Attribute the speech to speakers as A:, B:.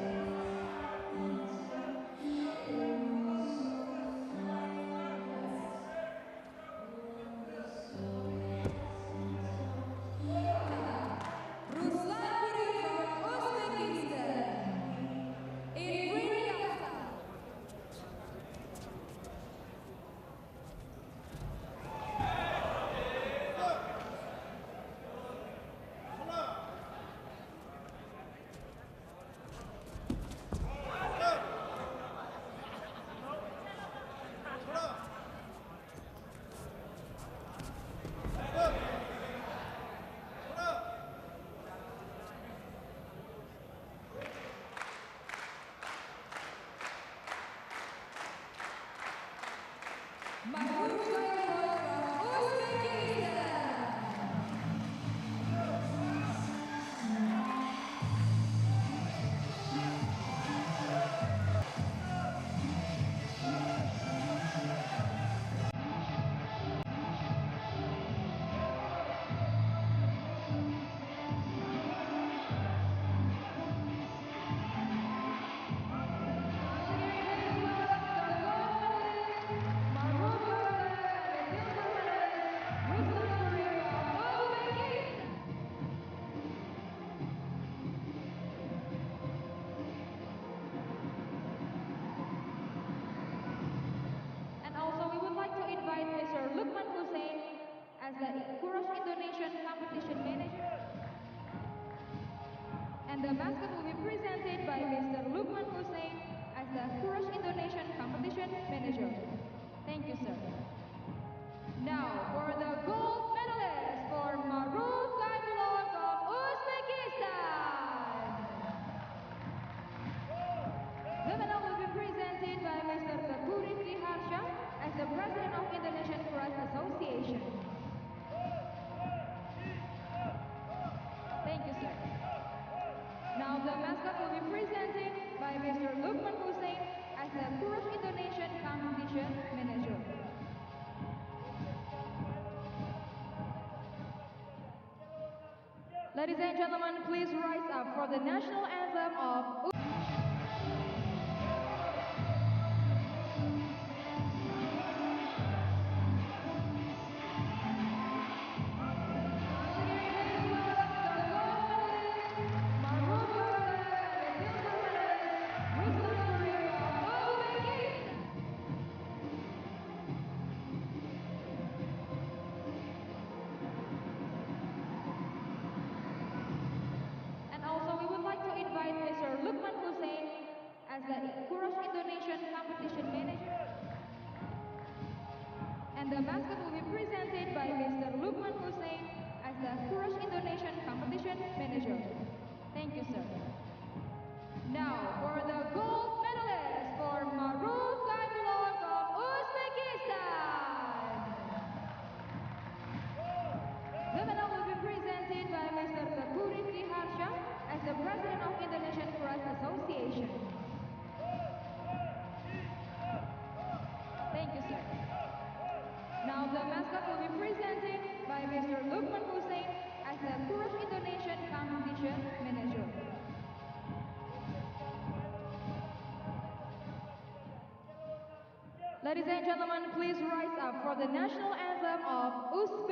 A: え? Marcus The basket will be presented by Mr. Lukman Hussein as the Kurash Indonesian Competition Manager. Thank you, sir. Now, for the Ladies and gentlemen, please rise up for the national anthem of... and the mascot will be presented by Mr. Lukman Hussein as the Kurash Indonesian Competition Manager. Thank you, sir. Ladies and gentlemen, please rise up for the national anthem of Uzbekistan.